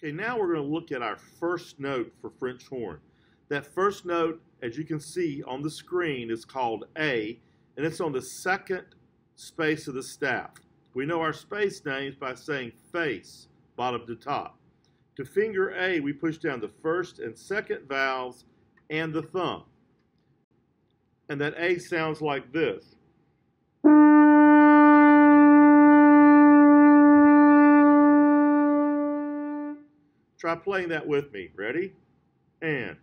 Okay, now we're going to look at our first note for French horn. That first note, as you can see on the screen, is called A, and it's on the second space of the staff. We know our space names by saying face, bottom to top. To finger A, we push down the first and second valves and the thumb. And that A sounds like this. Try playing that with me. Ready? And.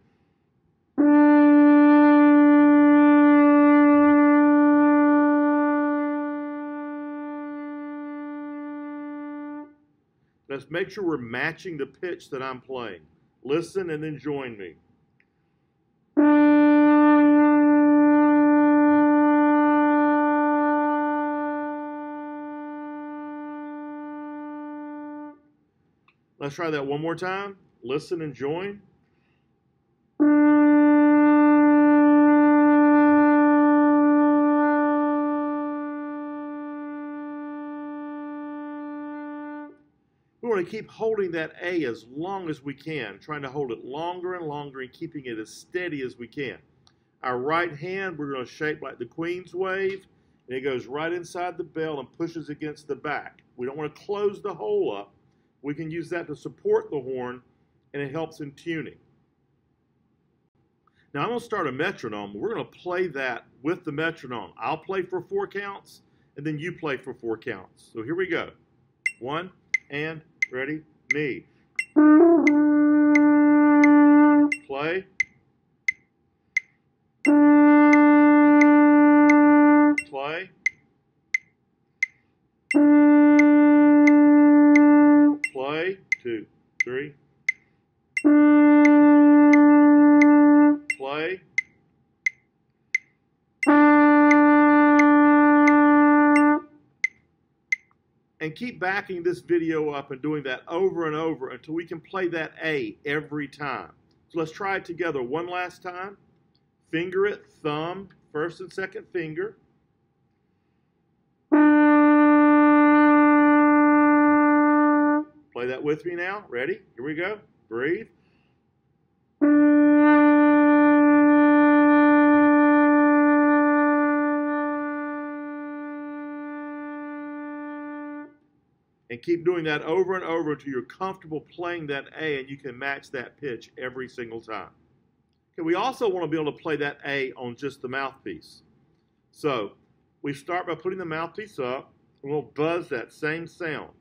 Let's make sure we're matching the pitch that I'm playing. Listen and then join me. Let's try that one more time. Listen and join. We want to keep holding that A as long as we can, trying to hold it longer and longer and keeping it as steady as we can. Our right hand, we're going to shape like the Queen's wave, and it goes right inside the bell and pushes against the back. We don't want to close the hole up. We can use that to support the horn, and it helps in tuning. Now I'm going to start a metronome. We're going to play that with the metronome. I'll play for four counts, and then you play for four counts. So here we go. One, and Ready? Me. Three. Play. and keep backing this video up and doing that over and over until we can play that A every time. So let's try it together one last time. Finger it, thumb, first and second finger. With me now. Ready? Here we go. Breathe. and keep doing that over and over until you're comfortable playing that A and you can match that pitch every single time. Okay, we also want to be able to play that A on just the mouthpiece. So we start by putting the mouthpiece up and we'll buzz that same sound.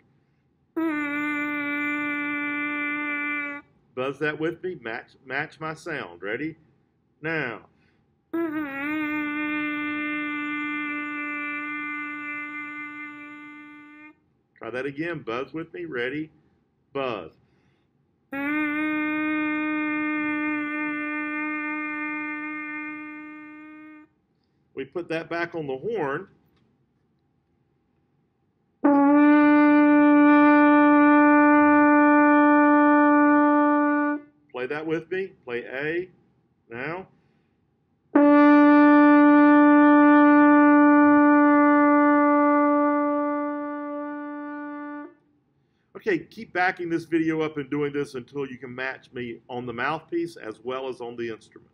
Buzz that with me, match, match my sound. Ready? Now. Try that again. Buzz with me. Ready? Buzz. We put that back on the horn. That with me. Play A. Now. Okay, keep backing this video up and doing this until you can match me on the mouthpiece as well as on the instrument.